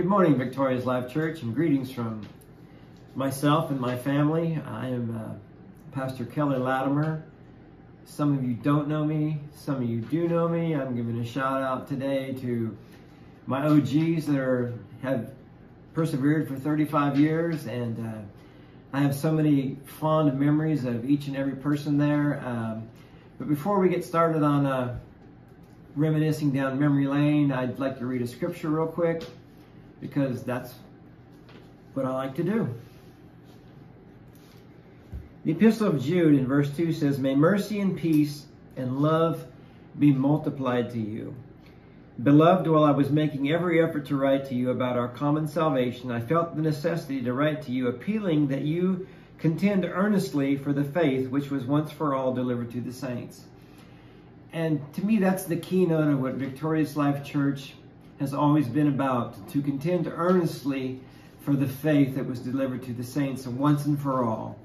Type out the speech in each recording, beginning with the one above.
Good morning, Victorious Life Church, and greetings from myself and my family. I am uh, Pastor Kelly Latimer. Some of you don't know me, some of you do know me. I'm giving a shout out today to my OGs that are, have persevered for 35 years, and uh, I have so many fond memories of each and every person there. Um, but before we get started on uh, reminiscing down memory lane, I'd like to read a scripture real quick because that's what I like to do. The Epistle of Jude in verse 2 says, May mercy and peace and love be multiplied to you. Beloved, while I was making every effort to write to you about our common salvation, I felt the necessity to write to you, appealing that you contend earnestly for the faith which was once for all delivered to the saints. And to me, that's the keynote of what Victorious Life Church has always been about to contend earnestly for the faith that was delivered to the saints once and for all.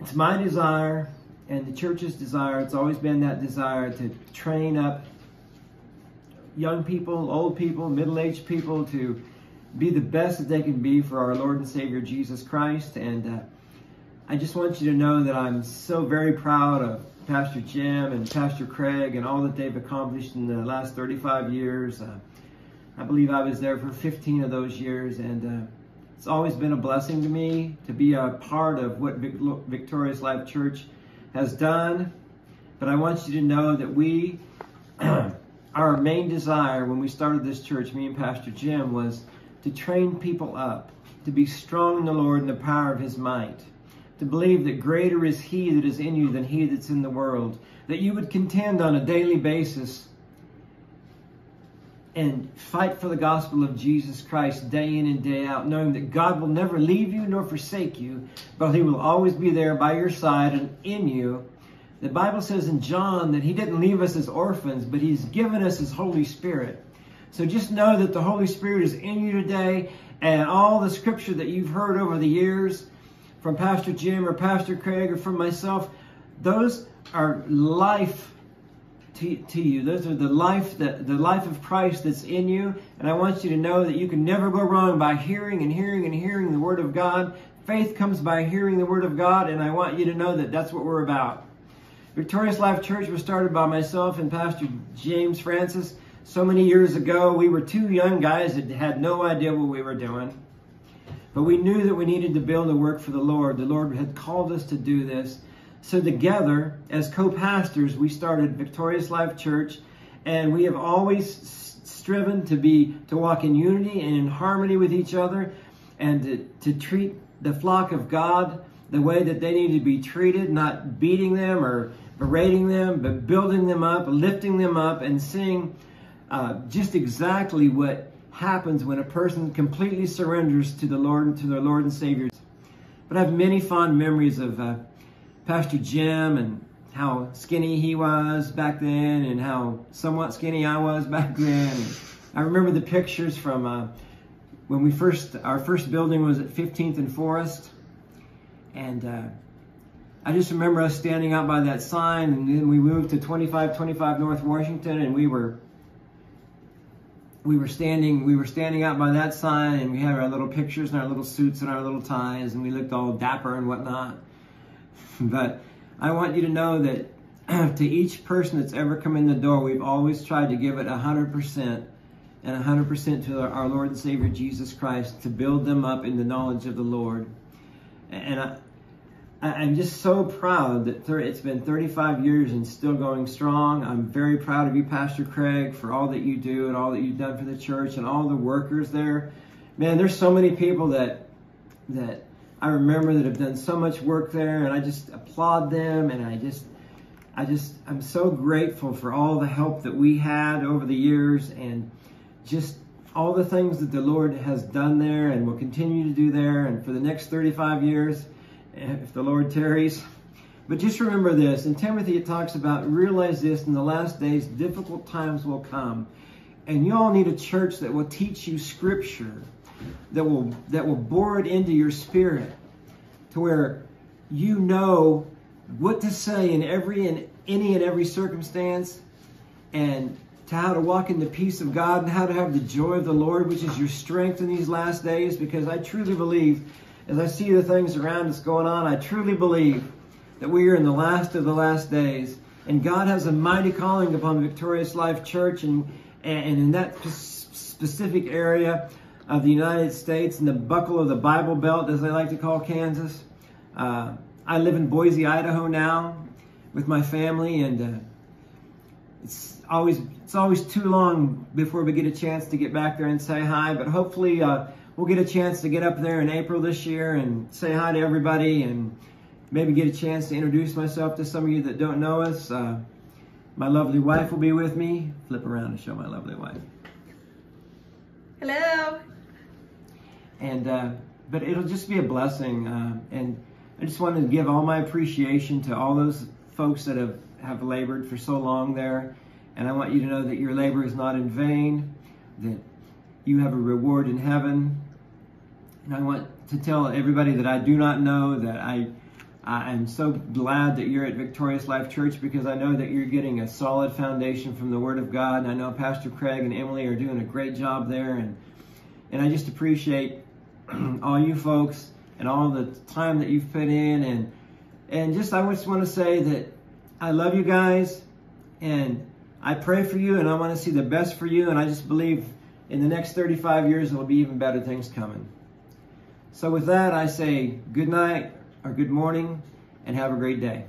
It's my desire and the church's desire, it's always been that desire to train up young people, old people, middle-aged people to be the best that they can be for our Lord and Savior Jesus Christ. And uh, I just want you to know that I'm so very proud of Pastor Jim and Pastor Craig and all that they've accomplished in the last 35 years. Uh, I believe I was there for 15 of those years, and uh, it's always been a blessing to me to be a part of what Victorious Life Church has done. But I want you to know that we, our main desire when we started this church, me and Pastor Jim, was to train people up, to be strong in the Lord and the power of His might to believe that greater is he that is in you than he that's in the world, that you would contend on a daily basis and fight for the gospel of Jesus Christ day in and day out, knowing that God will never leave you nor forsake you, but he will always be there by your side and in you. The Bible says in John that he didn't leave us as orphans, but he's given us his Holy Spirit. So just know that the Holy Spirit is in you today and all the scripture that you've heard over the years, from Pastor Jim or Pastor Craig or from myself, those are life to, to you. Those are the life that the life of Christ that's in you. And I want you to know that you can never go wrong by hearing and hearing and hearing the Word of God. Faith comes by hearing the Word of God, and I want you to know that that's what we're about. Victorious Life Church was started by myself and Pastor James Francis so many years ago. We were two young guys that had no idea what we were doing. But we knew that we needed to build a work for the Lord. The Lord had called us to do this. So together, as co-pastors, we started Victorious Life Church, and we have always striven to be to walk in unity and in harmony with each other, and to, to treat the flock of God the way that they need to be treated, not beating them or berating them, but building them up, lifting them up, and seeing uh, just exactly what happens when a person completely surrenders to the Lord, to their Lord and Savior. But I have many fond memories of uh, Pastor Jim and how skinny he was back then and how somewhat skinny I was back then. And I remember the pictures from uh, when we first, our first building was at 15th and Forest. And uh, I just remember us standing out by that sign and then we moved to 2525 North Washington and we were we were standing we were standing out by that sign and we had our little pictures and our little suits and our little ties and we looked all dapper and whatnot. But I want you to know that to each person that's ever come in the door, we've always tried to give it 100% and 100% to our Lord and Savior Jesus Christ to build them up in the knowledge of the Lord. And I, I'm just so proud that it's been 35 years and still going strong. I'm very proud of you, Pastor Craig, for all that you do and all that you've done for the church and all the workers there. Man, there's so many people that that I remember that have done so much work there, and I just applaud them, and I just, I just, I'm so grateful for all the help that we had over the years, and just all the things that the Lord has done there and will continue to do there, and for the next 35 years if the Lord tarries. But just remember this. In Timothy, it talks about realize this in the last days, difficult times will come. And you all need a church that will teach you scripture, that will, that will bore it into your spirit to where you know what to say in every and any and every circumstance. And to how to walk in the peace of God and how to have the joy of the Lord, which is your strength in these last days, because I truly believe, as I see the things around us going on, I truly believe that we are in the last of the last days. And God has a mighty calling upon the Victorious Life Church and, and in that specific area of the United States, in the buckle of the Bible Belt, as they like to call Kansas. Uh, I live in Boise, Idaho now with my family, and uh, it's always it's always too long before we get a chance to get back there and say hi. But hopefully, uh, we'll get a chance to get up there in April this year and say hi to everybody, and maybe get a chance to introduce myself to some of you that don't know us. Uh, my lovely wife will be with me. Flip around and show my lovely wife. Hello. And uh, but it'll just be a blessing, uh, and I just wanted to give all my appreciation to all those folks that have have labored for so long there, and I want you to know that your labor is not in vain, that you have a reward in heaven. And I want to tell everybody that I do not know that I I am so glad that you're at Victorious Life Church because I know that you're getting a solid foundation from the Word of God. And I know Pastor Craig and Emily are doing a great job there. And, and I just appreciate all you folks and all the time that you've put in. And, and just, I just want to say that I love you guys and I pray for you and I want to see the best for you. And I just believe in the next 35 years, there will be even better things coming. So with that, I say good night or good morning and have a great day.